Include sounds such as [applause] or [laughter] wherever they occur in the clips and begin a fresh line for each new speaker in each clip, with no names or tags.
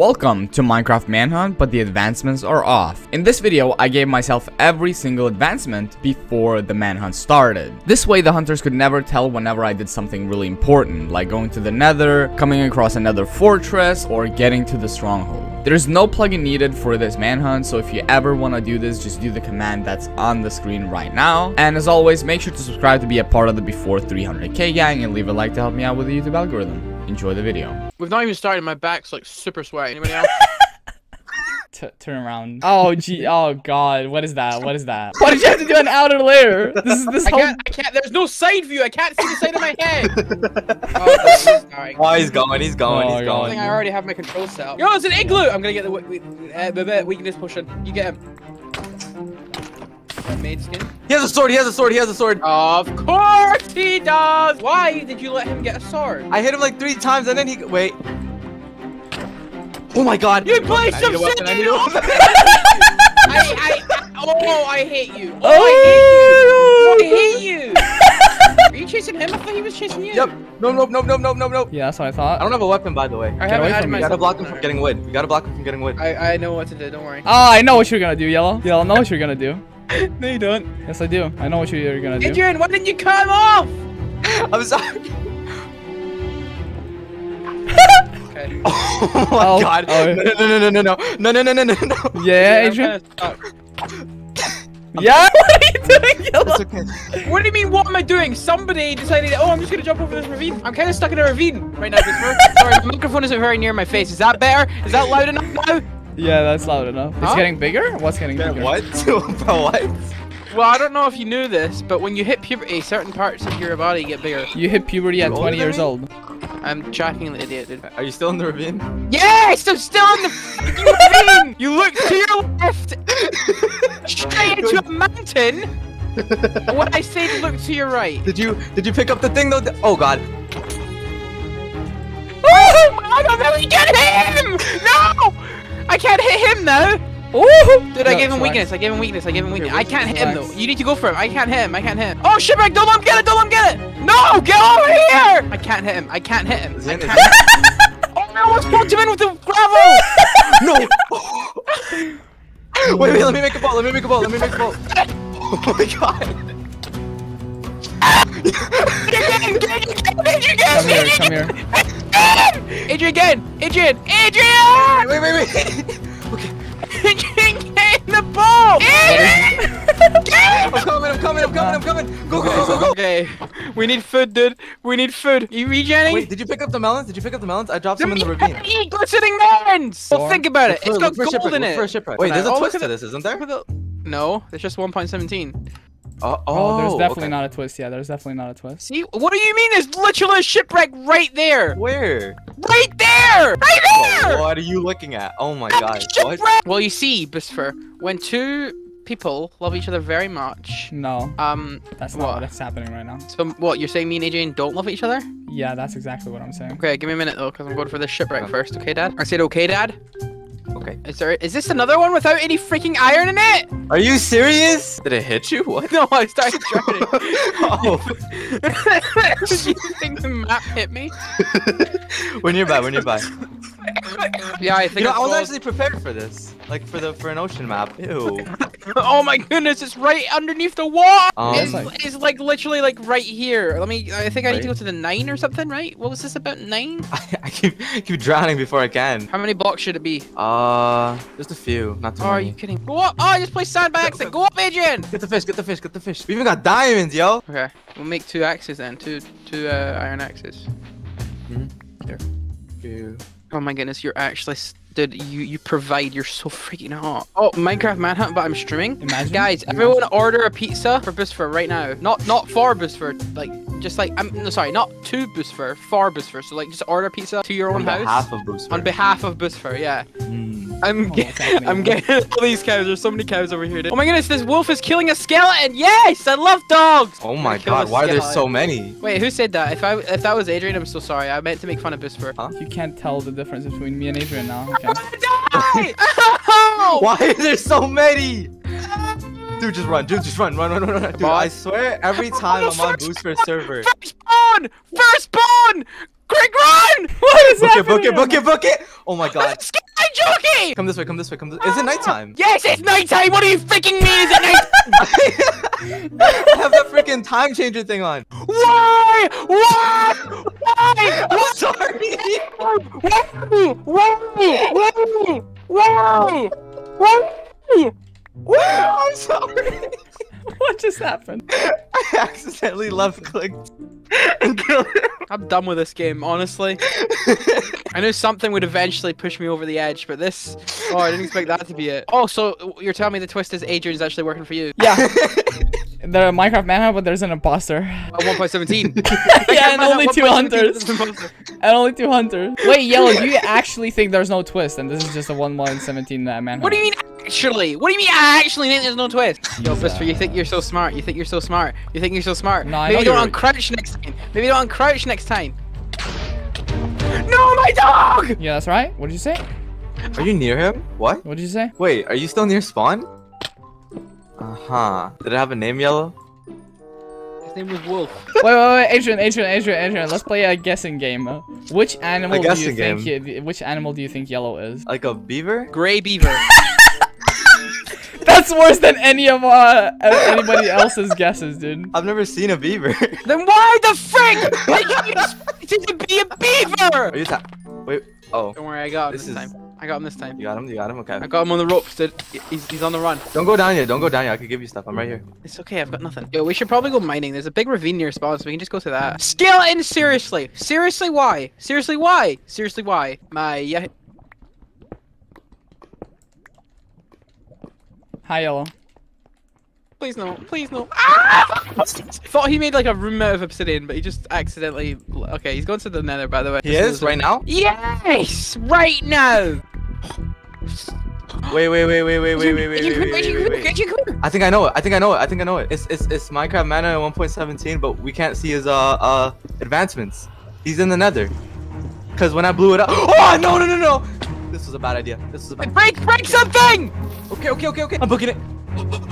Welcome to Minecraft Manhunt, but the advancements are off. In this video, I gave myself every single advancement before the manhunt started. This way, the hunters could never tell whenever I did something really important, like going to the nether, coming across another fortress, or getting to the stronghold. There's no plugin needed for this manhunt, so if you ever want to do this, just do the command that's on the screen right now. And as always, make sure to subscribe to be a part of the before 300k gang and leave a like to help me out with the YouTube algorithm. Enjoy the video.
We've not even started. My back's like super sweaty. Anybody else? [laughs]
T turn around. Oh gee. Oh god. What is that? What is that? [laughs] Why did you have to do an outer layer? This is this
I
whole.
can't. I can't. There's no side view. I can't see the side of my head. [laughs] oh, sorry.
Oh, he's going, he's going,
Oh,
he's
God.
I
going.
think I already have my control set up. Yo, it's an igloo. I'm gonna get the we- we- uh, the- the weakness potion. You get him. Got Maid skin.
He has a sword, he has a sword, he has a sword.
Of course he does. Why did you let him get a sword?
I hit him like three times and then he, wait. Oh my god.
You play some
need a
shit.
I need a weapon. [laughs]
I, I, I, oh, I hate you. Oh, I hate you. Oh. I hate you. Are you chasing him? I thought he was chasing you.
Yep. No, no, no, no, no, no, no.
Yeah, that's what I thought.
I don't have a weapon, by the way.
I
Get
haven't
away from me.
We gotta block him from getting wood. We gotta block him from getting wood.
I, I know what to do. Don't worry.
Oh, I know what you're gonna do, Yellow. Yellow, I know what you're gonna do.
No, you don't.
Yes, I do. I know what you're gonna do.
Adrian, why didn't you cut off? [laughs]
I'm sorry.
Okay. [laughs]
Oh my
Oh,
god.
oh.
No, no, no, no, no, no, no, no, no, no, no, no, no.
Yeah, Adrian. [laughs] Yeah. What are you doing,
It's okay.
What do you mean? What am I doing? Somebody decided. Oh, I'm just gonna jump over this ravine. I'm kind of stuck in a ravine right now. Sorry, my microphone isn't very near my face. Is that better? Is that loud enough now?
Yeah, that's loud enough. It's getting bigger. What's getting
Yeah,
bigger?
what? Bro, [laughs] what?
Well, I don't know if you knew this, but when you hit puberty, certain parts of your body get bigger.
You hit puberty at
You older
20 years
me?
old.
I'm tracking the idiot, dude.
Are you still in the ravine?
Yes, I'm still in the [laughs] ravine. You look to your left, straight into a mountain. What I say to look to your right,
Did you did you pick up the thing though? Oh god.
Oh, I don't really get him! No! I can't hit him though!
Ooh!
Dude, I gave him weakness. I gave him weakness. I gave him weakness. I can't hit him though. You need to go for him. I can't hit him. I can't hit him. Oh, shipwreck! Don't let him get it! Don't let him get it! No! Get over here! I can't hit him. I can't hit him. I can't. [laughs] oh, I almost poked him in with the gravel! [laughs]
no. [laughs] wait, wait, let me make a ball. Let me make a ball. Let me make a ball. Oh my god.
Adrian, Adrian,
Come
Adrian,
here,
Adrian,
come here.
Adrian again! Adrian! Adrian!
Wait, wait, wait. [laughs] okay.
Adrian, get in the ball! Adrian!
I'm coming, I'm coming, I'm coming, I'm coming. Go, go, go, go, go.
Okay, we need food, dude. We need food. You regenning?
Wait, did you pick up the melons? Did you pick up the melons? I dropped some in the ravine.
Eat glistening melons! Well,
Or-
think about it.
Look
It's
for-
got
look for a
gold
shipwreck,
in
look
it.
for a shipwreck. Wait, there's a
look
twist
at
to
the-
this, isn't there?
Look at the- No, it's just 1.17.
Oh,
Oh, there's
oh,
definitely
okay.
not a twist. Yeah, there's definitely not a twist.
See, what do you mean? There's literally a shipwreck right there.
Where?
Right there. Right there.
What are you looking at? Oh my
At
god.
the
What?
Well, you see, Boosfer, when two people love each other very much,
No,
um,
that's not
What?
what's happening right now.
so what? You're saying me and Adrian don't love each other?
Yeah, that's exactly what I'm saying.
Okay, give me a minute though, because I'm going for this shipwreck first. Okay, Dad? I said okay, Dad.
Okay.
Is there? Is this another one without any freaking iron in it?
Are you serious? Did it hit you? [laughs] What?
No, I started trying. [laughs]
oh. [laughs]
you think the map hit me?
when you're by, when you're by.
Yeah, I think
You know, I was actually prepared for this. Like for the for an ocean map. Ew. [laughs]
Oh my goodness, it's right underneath the wall!
Um,
it's,
like-
it's like literally like right here. Let me. I think I need to go to the nine or something, right? What was this about nine?
I, [laughs] I keep keep drowning before I can.
How many blocks should it be?
Uh, just a few, not too
Oh, are you kidding? Go up! Oh, I just placed sand by accident. Go up, Adrian.
Get the fish, get the fish, get the fish. We even got diamonds, yo.
Okay, we'll make two axes then. Two two uh, iron axes.
Ew.
Oh my goodness, you're actually. Dude, you you provide. You're so freaking hot. Oh, Minecraft Manhunt, but I'm streaming.
Imagine.
Guys, everyone order a pizza for Boosfer right now. Not not for Boosfer, like just like I'm no sorry, not to Boosfer, for Boosfer. So like just order a pizza to your own
On
house
behalf of Boosfer.
on behalf of Boosfer. Yeah,
Mm.
I'm
Oh,
get, I'm getting [laughs] all these cows. There's so many cows over here. Dude. Oh my goodness, this wolf is killing a skeleton. Yes, I love dogs.
Oh my god,
a
why are there so many?
Wait, who said that? If I if that was Adrian, I'm so sorry. I meant to make fun of Boosfer.
Huh?
You can't tell the difference between me and Adrian now. Okay. [laughs]
Oh, [laughs]
why are there so many? Dude, just run. Dude, just run. Run, run, run, run. Dude, I swear, every time I'm on Boosfer server.
First spawn! First spawn! Quick run!
What is
Book it, book it, book it, book it. Oh my god.
Joking!
Come this way, come this way, come this Is it nighttime? [laughs]
Yes, it's nighttime! What are you freaking mean? Is it night?
I [laughs] have that freaking time changer thing on.
Why? Why? Why? [laughs]
I'm sorry.
Why? Why? Why? Why? Why?
I'm sorry. [laughs]
what just happened?
I accidentally left clicked.
I'm done with this game, honestly. [laughs] I knew something would eventually push me over the edge, but this... Oh, I didn't expect that to be it. Oh, so you're telling me the twist is Adrian's actually working for you?
Yeah. [laughs] the Minecraft Manhunt, but there's an imposter.
Uh, 1.17. [laughs]
yeah, and only two hunters.
is an imposter. [laughs]
And only two hunters. Wait, Yellow, do you actually think there's no twist and this is just a 1.17 uh, manhunt?
What do you mean actually? What do you mean I actually think there's no twist? Yo,
Jesus.
You think you're so smart. You think you're so smart. You think you're so smart.
No,
Maybe
know
don't
you're-
uncrouch next time. Maybe don't uncrouch next time. No, my dog!
Yeah, that's right. What did you say?
Are you near him? What?
What did you say?
Wait, are you still near spawn? Uh huh. Did it have a name, Yellow?
His name was Wolf. [laughs]
wait, wait, wait, Adrian, Adrian, Adrian, Adrian. Let's play a guessing game. Which animal do you
guessing
think? ye- which animal do you think Yellow is?
Like a beaver?
Gray Beaver. [laughs]
That's worse than any of uh anybody else's guesses, dude.
I've never seen a beaver.
then why the frick [laughs] did you expect it to be a beaver?
are you ta- Wait. Oh,
Don't worry, I got him
This
this,
is-
time. I got him this time.
you got him. You got him. Okay.
I got him on the ropes. Dude. He's, he's on the run.
Don't go down yet. Don't go down yet. I could give you stuff. I'm right here.
It's okay, I've got nothing. Yo, we should probably go mining. There's a big ravine near spawn, so we can just go to that. Skeleton, seriously. Seriously, why? Seriously, why? Seriously, why? My, yeah.
Hi, Yellow.
Please no, please no. Ah! Thought he made like a room out of obsidian, but he just accidentally. Okay, he's going to the nether, by the way.
He is right now.
Yes, right now.
Wait, wait, wait, wait, wait, wait, wait, wait, wait, wait,
Agent,
wait, wait.
Agent, Agent.
I think I know it. I think I know it. I think I know it. It's it's it's Minecraft Mana at 1.17, but we can't see his uh uh advancements. He's in the Nether. Cause when I blew it up. Oh no no no no! This was a bad idea. This was a bad.
Break, break something!
Okay okay okay okay. I'm booking it.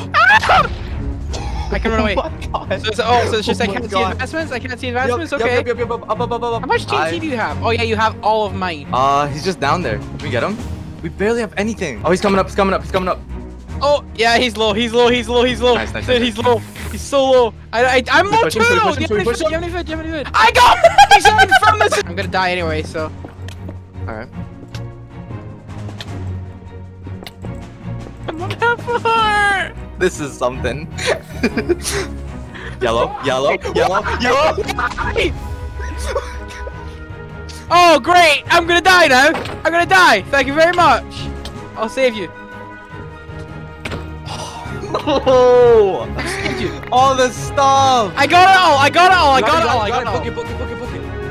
I can run away.
Oh.
So, so, oh, so it's just
Oh
I can't see
God.
advancements. I can't see advancements.
yup,
okay.
yup, yup, yup, up, up, up, up.
How much TNT
I-
do you have? Oh yeah, you have all of mine.
Uh, he's just down there. Can we get him? We barely have anything. Oh, he's coming up. He's coming up. He's coming up.
Oh yeah, he's low. He's low. He's low. He's low.
Nice, nice,
Dude,
nice,
he's low. He's so low. I, I I'm low too.
him,
Do you have any food? Do you have any food? Do you have any food? I got. [laughs] He's in from this. I'm gonna die anyway, so.
All right.
I'm on a heart.
This is something. yellow, yellow, yellow, yellow.
Oh great! I'm gonna die now. I'm gonna die. Thank you very much. I'll save you.
Oh,
Saved you.
all this stuff.
I got it all. I got it all. I got it all. I got it all.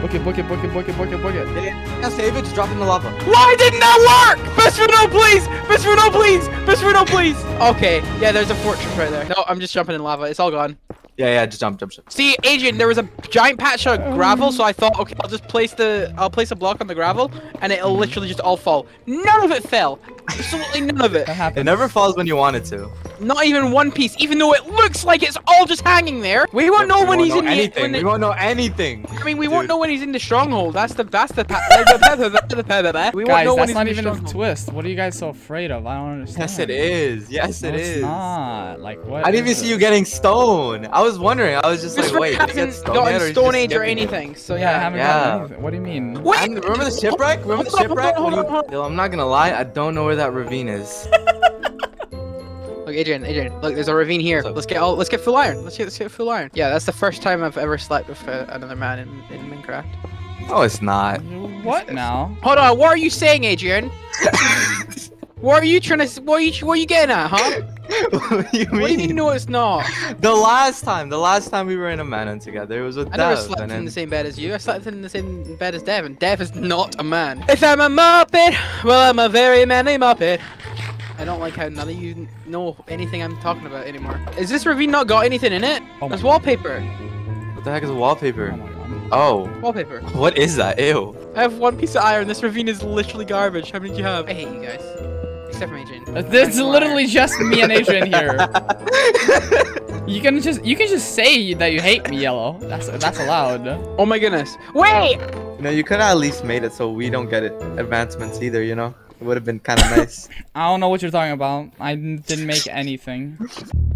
Book it, book it, book it, book it.
Book it, book it.
Yeah, save it. Just drop it in the lava.
Why didn't that work? Boosfer no, please. Boosfer no, please. Boosfer no, please. Okay. Yeah, there's a fortress right there. No, I'm just jumping in lava. It's all gone.
Yeah, yeah. Just jump, jump, jump.
See, Adrian, there was a giant patch of gravel, so I thought, okay, I'll just place the, I'll place a block on the gravel, and it'll literally just all fall. None of it fell. Absolutely none of it.
That
It never falls when you want it to.
Not even one piece, even though it looks like it's all just hanging there. We won't know
we
when
won't
he's
know
in the.
anything.
When
we won't know anything.
I mean, we won't know when he's in the stronghold. That's the, that's the. Pa- [laughs] we won't
Guys,
know when
that's
he's
not
in
even
the
a twist. What are you guys so afraid of? I don't understand.
Yes, it is. Yes,
No, it's
is.
not. Like what?
I didn't even
is
see you getting stone. I was wondering. I was just
This
like, wait, did he get
hasn't
stone
gotten
yet,
Stone Age or anything, so
Yeah, I
yeah.
haven't
Yeah.
gotten anything. What do you mean?
Wait,
remember the shipwreck? Remember the shipwreck?
hold on,
When
hold on,
you... Yo, I'm not gonna lie. I don't know where that ravine is. [laughs]
Look, Adrian, Adrian, look, there's a ravine here.
What's?
Let's get all, let's get full iron. Let's get, let's get full iron. Yeah, that's the first time I've ever slept with uh, another man in, in Minecraft.
No, it's not.
What now?
Hold on, what are you saying, Adrian? [laughs] what are you trying to? What are you? What are you getting at, huh? [laughs]
what do you
What do you mean?
mean?
No, it's not.
The last time, the last time we were in a manhunt together, it was with
I never slept in
then-
the same bed as you. I slept in the same bed as Dev, and Dev is not a man. If I'm a Muppet, well, I'm a very manly Muppet. I don't like how none of you know anything I'm talking about anymore. Is this ravine not got anything in it?
Oh my
There's wallpaper.
What the heck is wallpaper?
Oh.
Oh,
Wallpaper. [laughs]
what is that? Ew.
I have one piece of iron. This ravine is literally garbage. How many do you have? I hate you guys. Except for Adrian.
It's literally just me and Adrian here. [laughs] You can just you can just say that you hate me, Yellow. That's that's allowed.
Oh my goodness. Wait!
You know, you could have at least made it so we don't get it advancements either, you know? It would have been kind of [laughs] nice.
I don't know what you're talking about. I didn't make anything.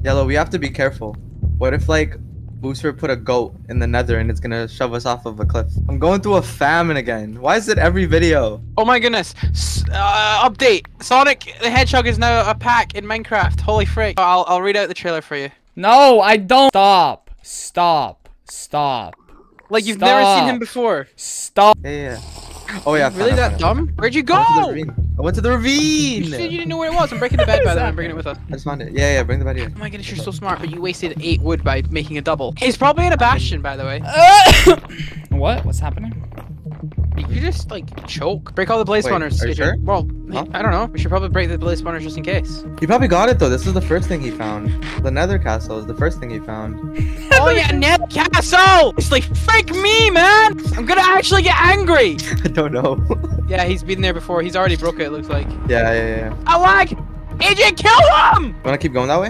Yellow, we have to be careful. What if like Boosfer put a goat in the nether and it's gonna shove us off of a cliff? I'm going through a famine again. Why is it every video?
Oh my goodness. S- uh, update. Sonic the Hedgehog is now a pack in Minecraft. Holy frick. I'll, I'll read out the trailer for you.
No, I don't. Stop. Stop. Stop.
Like you've never seen him before.
Stop.
Yeah, yeah. yeah. Oh yeah.
Really
found it, I
that
found it.
dumb? Where'd you
I went to the
go?
I went to the ravine.
You said you didn't know where it was. I'm breaking the bed by the way. I'm bringing it with us.
I just found it. Yeah, yeah. Bring the bed here.
Oh my goodness, you're so smart, but you wasted eight wood by making a double. He's probably in a bastion, by the way. [coughs] [coughs]
what? What's happening?
You just like choke. Break all the blaze
Wait,
spawners.
are you sure?
Well,
Huh?
I don't know. We should probably break the blaze spawners just in case.
He probably got it though. This is the first thing he found. The Nether Castle is the first thing he found. [laughs]
oh yeah, Ned Castle! It's like frick me, man! I'm gonna actually get angry. [laughs]
I don't know. [laughs]
Yeah, he's been there before. He's already broke it. It looks like.
yeah, yeah, yeah.
I lag. Adrian, kill him!
Wanna keep going that way?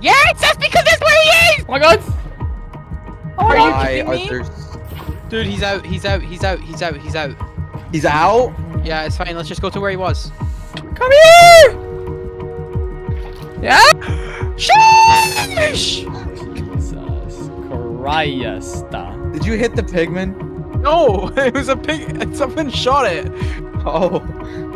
Yes, that's because that's where he is.
Oh my god. Oh my
Are you
god.
Why
kidding
are
me?
there?
Dude, he's out. He's out. He's out. He's out. He's out.
He's out.
Yeah, it's fine. Let's just go to where he was.
Come here. Yeah.
Sheesh!
Jesus Christ.
Did you hit the pigman?
No, [laughs] it was a pig. Someone shot it.
Oh.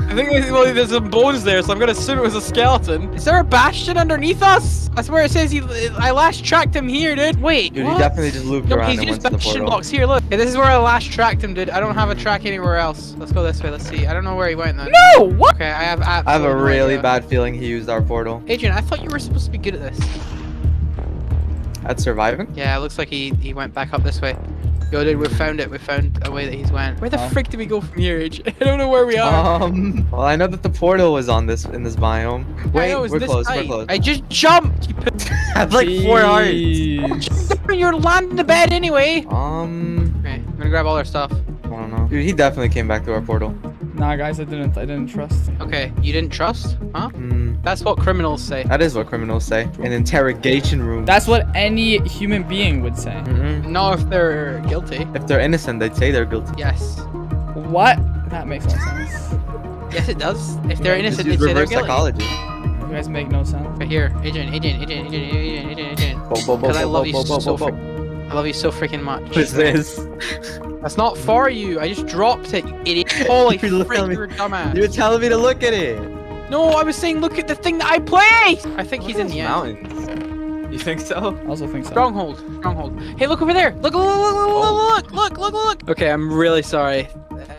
I think there's, well, there's some bones there, so I'm gonna assume it was a skeleton. Is there a bastion underneath us? That's where it says he. I last tracked him here, dude. Wait,
Dude,
what?
he definitely just looped
No,
around
he's
and
used
went
bastion
portal.
blocks here. Look, okay, this is where I last tracked him, dude. I don't have a track anywhere else. Let's go this way. Let's see. I don't know where he went then.
No. What?
Okay, I have.
I have a really
idea.
bad feeling he used our portal.
Adrian, I thought you were supposed to be good at this.
At surviving?
Yeah, it looks like he he went back up this way. Yo, dude, we found it. We found a way that he's went. Where the
Oh.
frick did we go from here, Adrian? [laughs] I don't know where we are.
Um. Well, I know that the portal was on this in this biome.
I
Wait,
know,
we're
this
close.
height.
We're close.
I just jumped. [laughs]
I have like four hearts.
You're landing the bed anyway.
Um.
Okay, I'm gonna grab all our stuff.
I don't know. Dude, he definitely came back to our portal.
Nah, guys, I didn't. I didn't trust.
Okay, you didn't trust? Huh?
Hmm.
That's what criminals say.
That is what criminals say. An interrogation room.
That's what any human being would say.
Mm-mm.
Not if they're guilty.
If they're innocent, they'd say they're guilty.
Yes.
What? That makes no sense.
Yes, it does. If they're
Just
innocent, they'd say they're
reverse
guilty.
psychology.
You guys make no sense.
Right here, Adrian, Adrian, Adrian, Adrian, Adrian, Adrian, Adrian.
Bo- bo- bo-
Because I love
bo-
you
bo- bo-
so
bo-
frick- I love you so freaking much.
What is this? [laughs]
That's not for you. I just dropped it, you idiot. [laughs] Holy
you
frick, you're dumbass.
You were telling me to look at it.
No, I was saying look at the thing that I placed. I think what he's in the
mountains? End. You think so?
I also think so.
Stronghold. Stronghold. Hey, look over there. Look, look, look, oh. look, look, look, look. Okay, I'm really sorry.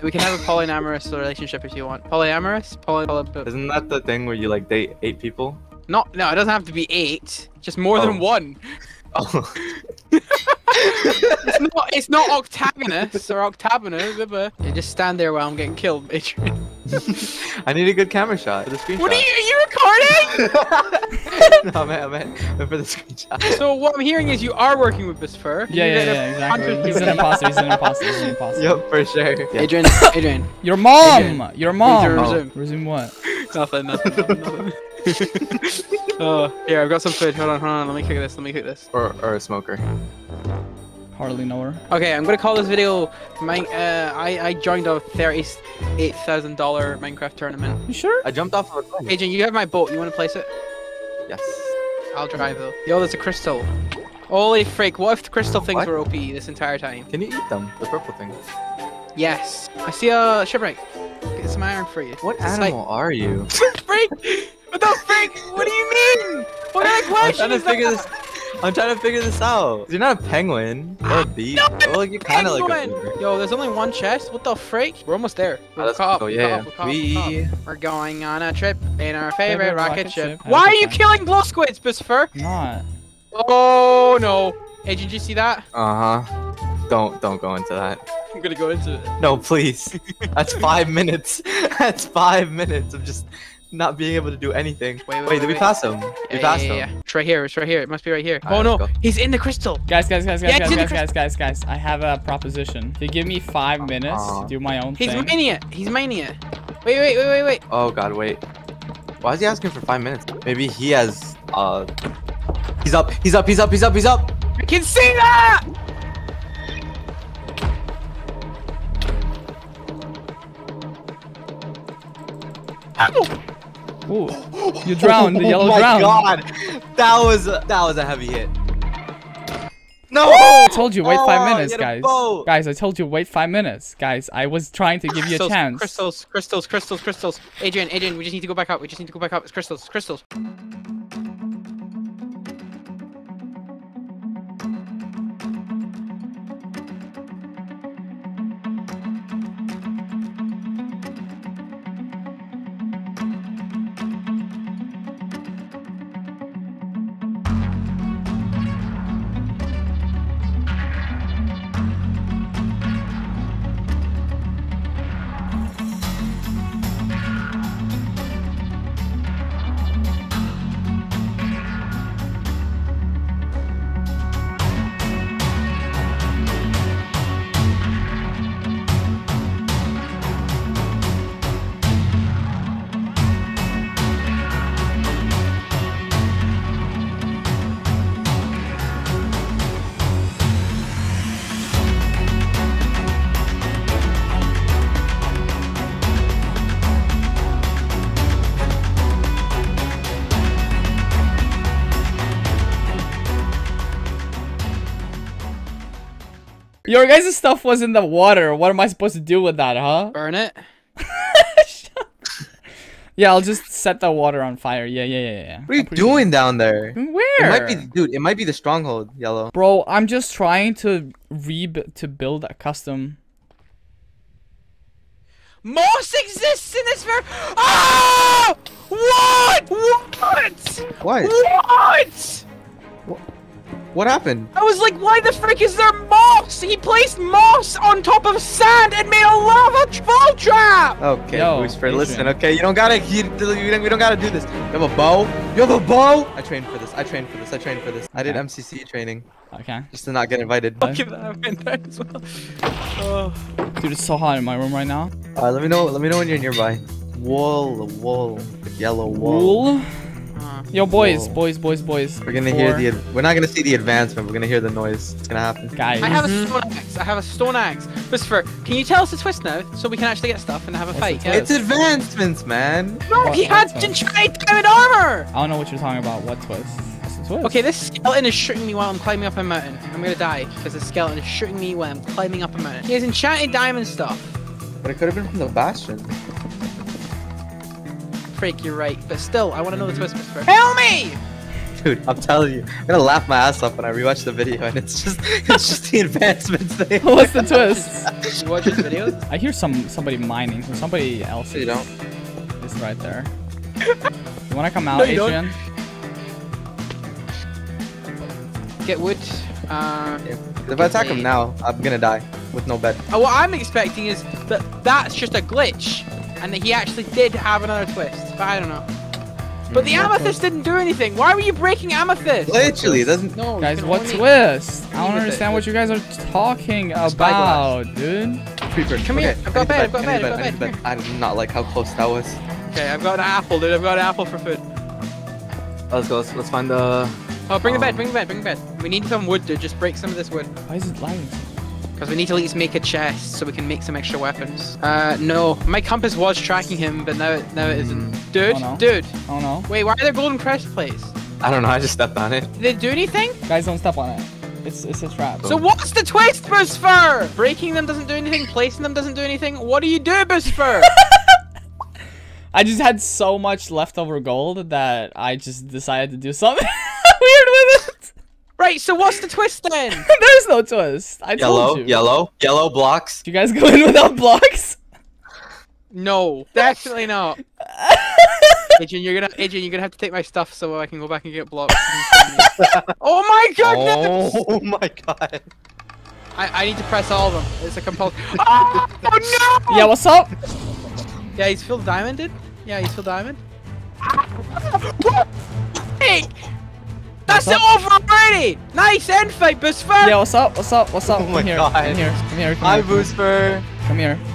We can have a polyamorous relationship if you want. Polyamorous? Poly, poly
Isn't that the thing where you like date eight people?
Not, no, it doesn't have to be eight. Just more
oh.
than one.
Oh. [laughs] [laughs]
It's not, it's not octagonous or octagonous. but- Yeah, just stand there while I'm getting killed, bitch.
I need a good camera shot for the screenshot.
What are you, are you recording? [laughs]
no, I meant, I meant for the screenshot.
so what I'm hearing is you are working with this fur.
Yeah, yeah, yeah, exactly. He's an imposter. He's an imposter. He's an [laughs] imposter.
Yep, for sure. Yeah.
Adrian, [laughs] Adrian,
Your mom.
Adrian,
Your mom.
to
Oh.
resume.
Resume what?
nothing, nothing, nothing. Oh, here, I've got some food. Hold on, hold on. Let me cook this. Let me cook this.
Or, or a smoker.
Hardly know her.
Okay, I'm gonna call this video. My, uh, I, I joined a thirty-eight thousand dollar Minecraft tournament.
You sure?
I jumped off of a cliff.
Adrian, you have my boat. You want to place it?
Yes.
I'll drive though. Yo, there's a crystal. Holy freak! What if the crystal things
What?
were OP this entire time?
Can you eat them? The purple things.
Yes. I see a shipwreck. Get some iron for you.
What
It's like-
animal are you?
freak? What the freak? What do you mean? What kind of
I'm trying to
is that?
figure this. I'm trying to figure this out. You're not a penguin or a bee. [gasps]
No,
well, you kind of like a
Penguin!
bird.
Yo, there's only one chest. What the freak? We're almost there.
Oh,
We're
let's
caught up.
go.
we're
Yeah,
caught we're caught we're caught.
We.
We're going on a trip in our favorite,
Favorite
rocket,
rocket
ship.
ship.
Why are you killing glow squids, Christopher?
Not.
Oh no. Hey, did you see that?
Uh huh. Don't don't go into that.
I'm gonna go into it.
No, please. That's five minutes. [laughs] That's five minutes of just not being able to do anything.
Wait, wait,
Wait, did we pass him?
Yeah,
we
yeah,
passed
yeah,
him.
It's right here. It's right here. It must be right here.
Alright,
oh no,
go.
he's in the crystal.
Guys, guys, guys, guys,
Yeah,
guys, guys, guys, guys, guys. I have a proposition. If you give me five minutes
Aw.
to do my own
He's
thing.
mining it. He's mining it. Wait, wait, wait, wait, wait.
Oh god, wait. Why is he asking for five minutes? Maybe he has. Uh. He's up. He's up. He's up. He's up. He's up.
I can see that.
Ooh, you [laughs] oh drowned. The yellow
oh my
drowned.
god, that was a, that was a heavy hit. No!
I told you wait
Oh,
five minutes,
you
guys.
boat.
Guys, I told you wait five minutes, guys. I was trying to give you a
crystals,
chance.
crystals, crystals, crystals, crystals. Adrian, Adrian, we just need to go back up. We just need to go back up. It's crystals, crystals.
Your guys' stuff was in the water. What am I supposed to do with that, huh? [laughs]
Burn it.
Yeah, I'll just set the water on fire. Yeah, yeah, yeah, yeah.
What are you doing down there?
Where?
It might be, dude. It might be the stronghold, yellow.
Bro, I'm just trying to re to build a custom.
Moss exists in this ver- Ah! What? What?
What?
What?
What happened?
I was like, why the frick is there moss? He placed moss on top of sand and made a lava tr- fall trap.
Okay,
Yo,
Boosfer,
Adrian.
listen. Okay, you don't gotta. You, you don't, we don't gotta do this. You have a bow. You have a bow. I trained for this. I trained for this. I trained for this. I did MCC training
Okay.
just to not get invited.
Okay.
Give that I went there as well. Oh. [sighs]
Dude, it's so hot in my room right now.
Alright, let me know. Let me know when you're nearby. Wool, wool, yellow wool.
Wool. Yo, boys,
Wool.
boys, boys, boys.
We're gonna hear the. ad- We're not gonna see the advancement. We're gonna hear the noise. It's gonna happen.
guys.
I have a mm-hmm. stone axe. I have a stone axe. Christopher, can you tell us the twist now so we can actually get stuff and have a
What's
fight? yeah?
It's advancements, man.
No,
What-
he had
what's that?
enchanted diamond armor.
I don't know what you're talking about. What twist? What's the twist?
Okay, this skeleton is shooting me while I'm climbing up a mountain. I'm gonna die because the skeleton is shooting me while I'm climbing up a mountain. He has enchanted diamond stuff.
But it could have been from the bastion.
Freak, you're right. But still, I want to know the twist, Christopher. Help me!
Dude, I'm telling you, I'm gonna laugh my ass off when I rewatch the video, and it's just, it's just the advancements. They [laughs]
What's the twist? [laughs]
You watch his videos?
I hear some somebody mining. Or somebody else
You don't.
is right there. [laughs] You wanna come out,
No, you don't. Get wood. Uh,
If I attack him now, I'm gonna die with no bed.
uh, what I'm expecting is that that's just a glitch, and that he actually did have another twist. But I don't know. But the amethyst didn't do anything. Why were you breaking amethyst?
Literally, it doesn't.
No,
Guys,
can
what twist? I don't understand what you guys are talking
Spyglass.
about, dude.
Creeper.
Come here, I've got
I
bed, I've got
I
bed, I've got bed,
I did not like how close that was.
Okay, I've got an apple, dude. I've got an apple for food.
Let's go. Let's, let's find the.
Oh, bring the bed,
Um,
bring the bed, bring the bed. We need some wood, dude. Just break some of this wood.
Why is it lagging?
Because we need to at least make a chest so we can make some extra weapons. Uh, no. My compass was tracking him, but now it, now it isn't. Dude,
Oh, no.
dude.
Oh no.
Wait, why are there golden crest plates?
I don't know. I just stepped on it.
Did they do anything?
Guys, don't step on it. It's it's a trap.
So what's the twist, Boosfer? Breaking them doesn't do anything. Placing them doesn't do anything. What do you do, Boosfer? [laughs]
I just had so much leftover gold that I just decided to do something [laughs] weird with it.
Right. So what's the twist then? [laughs]
There's no twist. I
Yellow,
told you.
yellow, yellow blocks.
Do You guys go in without blocks?
No, definitely not. [laughs] Adrian, you're gonna Adrian, you're gonna have to take my stuff so I can go back and get blocks. [laughs] oh my god!
Oh my god.
I, I need to press all of them. It's a compulsion. oh, ah, oh no!
Yeah, what's up?
Yeah, he's full diamonded. Yeah, he's full diamond. Hey! That's it
What's
over already! Nice end fight, Boosfer!
Yeah, what's up? What's up? What's up?
Oh my
come here.
God.
Come here. Come here. Come
Hi,
here.
Boosfer.
Come here. [laughs]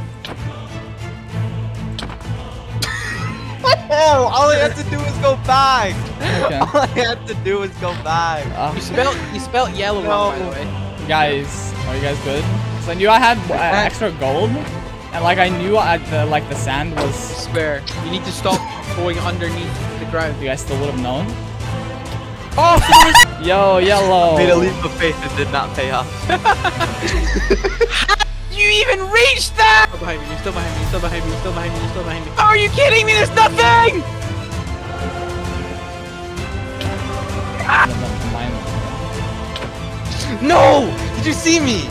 Hell, all I had to do was go back.
Okay. [laughs]
All I had to do was go back.
Uh,
You spelled you spelled yellow wrong, by the way.
guys, are you guys good? So I knew I had uh, extra gold. And like I knew at the like the sand was.
Spare. You need to stop [laughs] going underneath the ground.
You guys still would have known. Oh, yo, yellow.
Made a leap of faith and did not pay off. [laughs]
You even reached that! Still behind me, you're still behind me, you're still behind me, you're still behind me, you're still behind me. Are you kidding me? There's nothing!
No! Did you see me?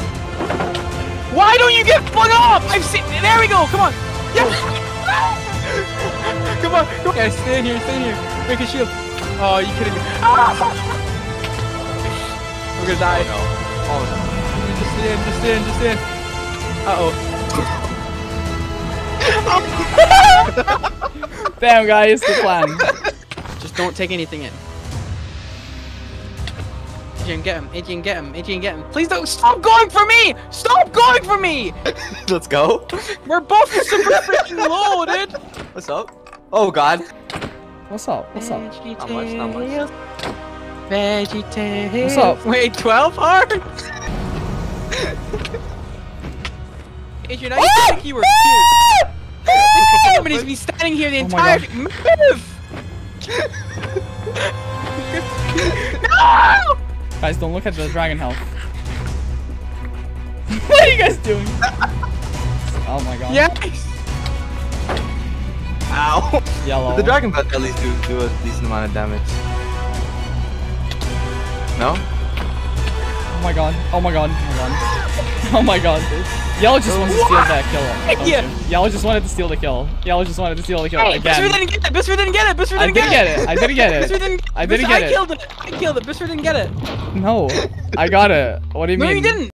Why don't you get flung off? I've seen. There we go. Come on. Yeah. [laughs] come on. Come on. Yeah, stay in here. Stay in here. Make a shield. Oh, are you kidding me? Ah! I'm gonna die.
Oh no.
Just stay in. Just stay in. Just stay in. Uh oh.
Damn, [laughs] guys, the plan.
Just don't take anything in. Adrian, get him. Adrian, get him. Adrian, get him. Please don't stop going for me. Stop going for me. [laughs]
Let's go.
We're both super freaking low, dude.
What's up? Oh god.
What's up? What's up?
Not much, not much.
VeggieTales.
What's up?
Wait, 12 hearts? Adrian, I used to think you were cute. [laughs] Somebody's been standing here the
Oh my
entire move. no! [laughs]
Guys, don't look at the dragon health. [laughs] what are you guys doing? oh my god.
Yes.
Ow.
Yellow.
The dragon bet at least do, do a decent amount of damage. No?
Oh my god. Oh my god. Oh my god. [laughs] Oh my god. Yellow just wants to steal that kill. [laughs]
Yeah.
you? Yellow just wanted to steal the kill. Yellow just wanted to steal the kill
Hey, Boosfer
again.
didn't get it. Boosfer didn't get it. Boosfer
I
didn't
didn't get it. I didn't get
Boosfer
it.
didn't.
I didn't
Boosfer-
get it.
I killed it. I killed it. Boosfer didn't get it.
No. I got it. What do you
No,
mean?
you didn't.